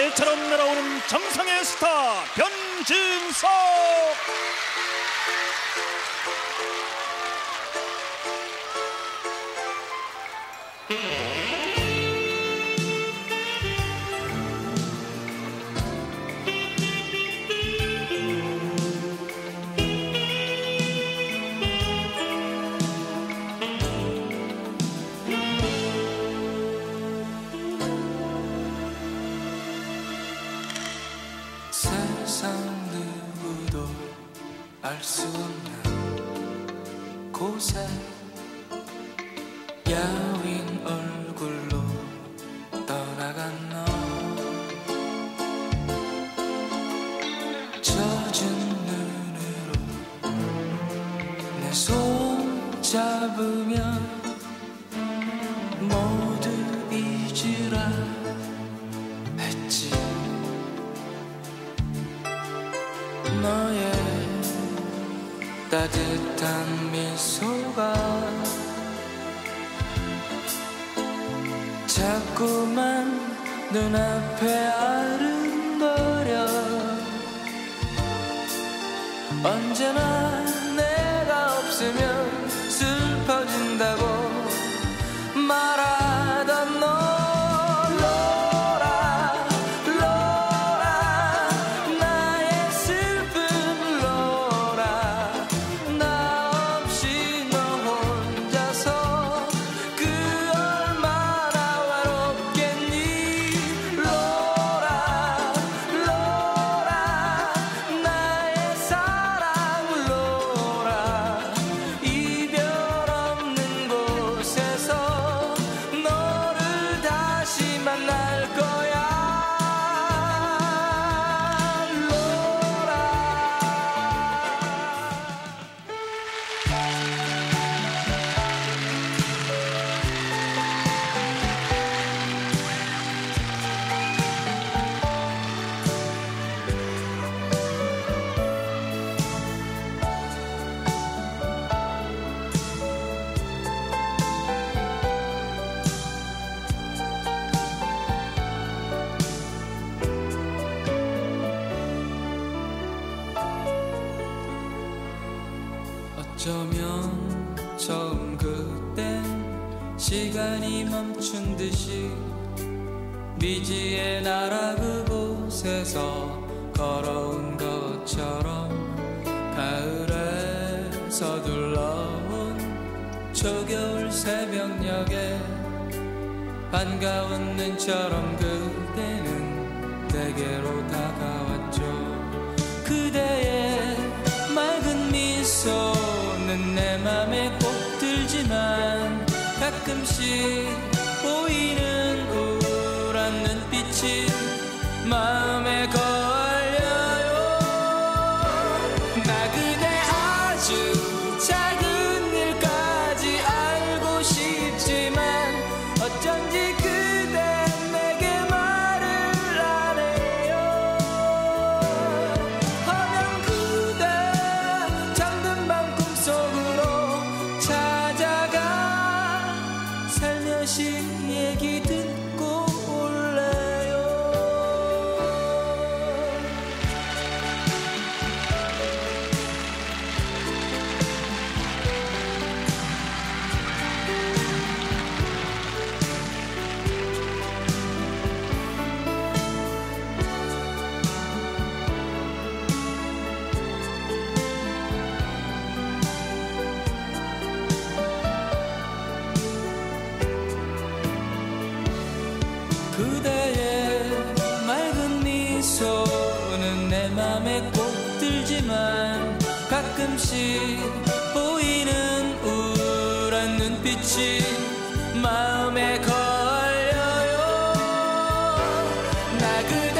새처럼 날아오는 정상의 스타 변진석 알수 없는 곳에 야윈 얼굴로 떠나간 너. 젖은 눈으로 내 손 잡으면 모두 잊으라 했지. 너의 따뜻한 미소가 자꾸만 눈앞에 아른거려 언제나 어쩌면 처음 그땐 시간이 멈춘 듯이 미지의 나라 그곳에서 걸어온 것처럼 가을에 서둘러온 초겨울 새벽녘에 반가운 눈처럼 그대는 내게로 다가 가끔씩 보이는 우울한 눈빛이 마음에 걸 가끔씩 보이는 우울한 눈빛이 마음에 걸려요. 나 그대